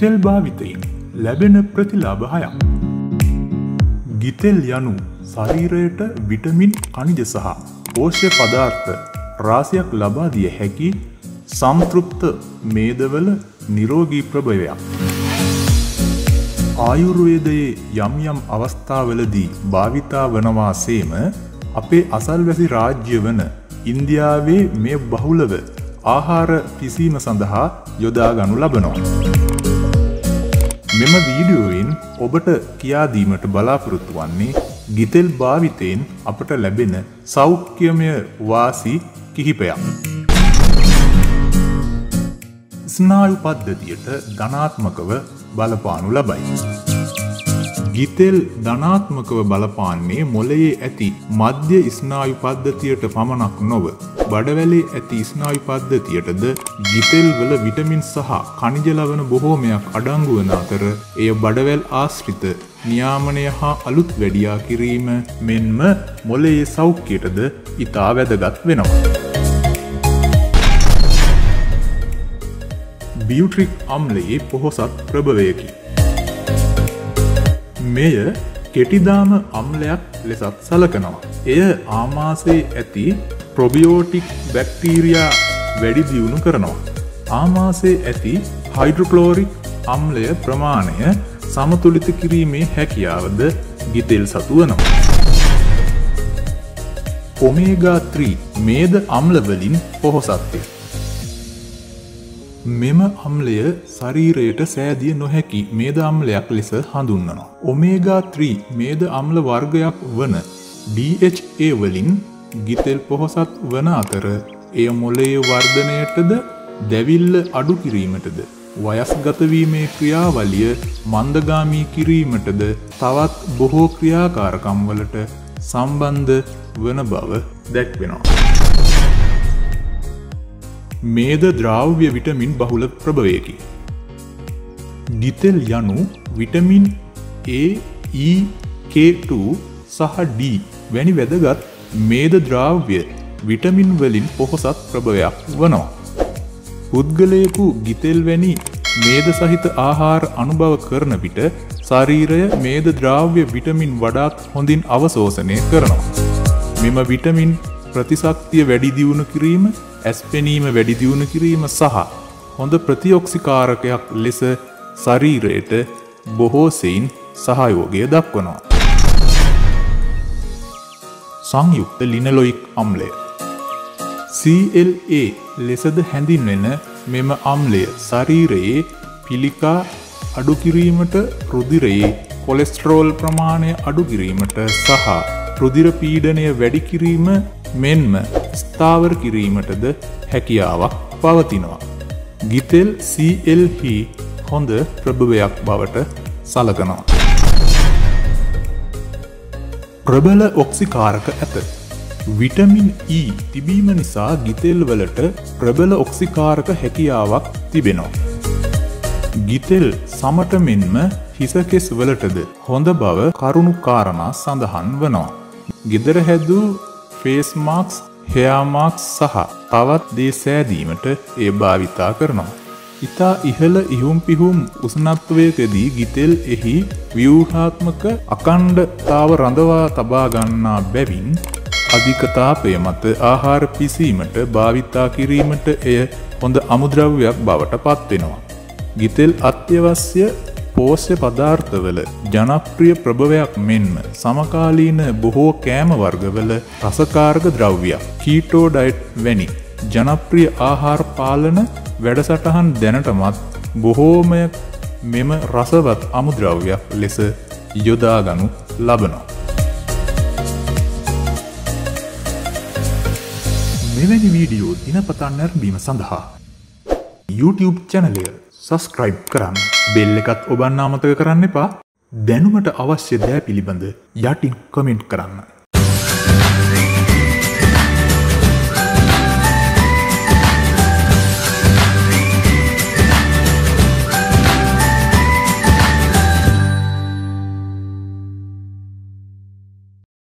ගිතෙල් භාවිතයින් ලැබෙන ප්‍රතිලාභ හයක්. ගිතෙල් යනු ශරීරයට විටමින් කනිජ සහ පෝෂ්‍ය පදාර්ථ රාසියක් ලබා දිය හැකි සම්තෘප්ත මේදවල නිරෝගී ප්‍රභවයක්. ආයුර්වේදයේ යම් යම් අවස්ථාවලදී භාවිතා වනවා සේම අපේ අසල්වැසි රාජ්‍ය වන ඉන්දියාවේ මේ බහුලව ආහාර පිසීම සඳහා යොදා ගනු ලබනවා. මෙම වීඩියෝවෙන් ඔබට කියාදීමට බලාපොරොත්තු වන්නේ ගිතෙල් භාවිතයෙන් අපට ලැබෙන සෞඛ්‍යමය වාසි කිහිපයක්. ස්නායු පද්ධතියට ධනාත්මකව බලපානු ලබයි. ගිතෙල් ධනාත්මකව බලපාන්නේ මොලයේ ඇති මධ්‍ය ස්නායු පද්ධතියට පමණක් නොව බඩවැලේ ඇති ස්නායු පද්ධතියටද ගිතෙල් වල විටමින් සහ කනිජ ලවන බොහෝමයක් අඩංගු වන අතර එය බඩවැල් ආශ්‍රිත නියාමනය හා අලුත් වැඩියා කිරීම මෙන්ම මොලයේ සෞඛ්‍යයටද ඉතා වැදගත් වෙනවා. බියුට්‍රික් අම්ලයේ පොහොසත් ප්‍රභවයකි. මෙය කෙටිදාම අම්ලයක් ලෙසත් සලකනවා. එය ආමාසේ ඇති ප්‍රොබියෝටික් බැක්ටීරයා වැඩි දියුණු කරනවා. ආමාසේ ඇති හයිඩ්‍රොකලෝරික් අම්ලය ප්‍රමාණය සමතුලිත කිරීමේ හැකියාවද ගිතෙල් සතු වනවා. ඔමේගා3 මේද අම්ලවලින් පොහොසත්වේ. මෙම අම්ලය ශරීරයට සෑදිය නොහැකි මේද අම්ලයක් ලෙස හඳුන්නනවා. ඔමේගා3 මේද අම්ල වර්ගයක් වන DHA වලින් ගිතෙල් පොහොසත් වන අතර එය මොලයේ වර්ධනයටද දැවිල්ල අඩු කිරීමටද වයස්ගතවීමේ ක්‍රියාවලිය මන්දගාමී කිරීමටද තවත් බොහෝ ක්‍රියාකාරකම්වලට සම්බන්ධ වන බව දැක්වෙනවා. මේද ද්‍රාව්‍ය විටමින් බහුල ප්‍රභවයකි. ගිතෙල් යනු විටමින් AEK2 සහ D වැනි වැදගත් මේද ද්‍රාව්‍ය විටමින් වලින් පොහොසත් ප්‍රභවයක් වනවා. පුද්ගලයකු ගිතෙල් වැනි මේද සහිත ආහාර අනුභව කරන විට ශරීරය මේද ද්‍රාව්‍ය විටමින් වඩාත් හොඳින් අවසෝසනය කරනවා. මෙම විටමින් ප්‍රතිශක්තිය වැඩි දියුණු කිරීම ඇස්පෙනීම වැඩිදියුණු කිරීම සහ හොඳ ප්‍රතියොක්සිකාරකයක් ලෙස ශරීරයට බොහෝසයින් සහයෝගය දක්වනවා. සංයුක්ත ලිනලොයික් අම්ලය CLA ලෙසද හැඳින්වෙන මෙම අම්ලය ශරීරයේ පිළිකා අඩුකිරීමට රුදිරයේ කොලෙස්ටරෝල් ප්‍රමාණය අඩුකිරීමට සහ රුදිර පීඩනය වැඩිකිරීම මෙන්ම ස්ථාවර කිරීමටද හැකියාවක් පවතිනවා. ගිතෙල් CLහි හොඳ ප්‍රභවයක් බවට සලකනවා. ප්‍රබල ඔක්සිකාරක ඇත. විටමින් E තිබීම නිසා ගිතෙල් වලට ප්‍රබල ඔක්සිකාරක හැකියාවක් තිබෙනවා. ගිතෙල් සමට මෙන්ම හිසකෙස් වලටද හොඳ බව කරුණු කාරණා සඳහන් වනවා. ගෙදර හැදූ ෆේස්මාක්ස් හයාමාක්ස් සහ තවත් දේ සෑදීමට ඒ භාවිතා කරනවා. ඉතා ඉහළ ඉහුම් පිහුම් උසනත්වයකදී ගිතෙල් එහි ව්‍යූහාත්මක අකණ්ඩතාව රඳවා තබාගන්නා බැවින් අධිකතාපය මත ආහාර පිසීමට භාවිතා කිරීමට එය හොඳ අමුද්‍රව්‍යයක් බවට පත්වෙනවා. ගිතෙල් අත්‍යවශ්‍ය පෝෂ්‍ය පදාර්ථවල ජනප්‍රිය ප්‍රභවයක් මෙන්ම සමකාලීන බොහෝ කෑම වර්ගවල රසකාර්ග ද්‍රව්‍යයක් කීටෝ ඩයිට් වැනි ජනප්‍රිය ආහාර පාලන වැඩසටහන් දැනටමත් බොහෝමය මෙම රසවත් අමුද්‍රව්‍යයක් ලෙස යොදාගනු ලබනවා. මෙවැනි වීඩියෝ දිනපතා නැරඹීම සඳහා YouTube චැනලය සස්ක්‍රයිබ් කරන්න බෙල්ල එකත් ඔබන්න අමතක කරන්න එපා දැනුමට අවශ්‍ය දෑ පිළිබඳ යටින් කොමෙන්ට් කරන්න.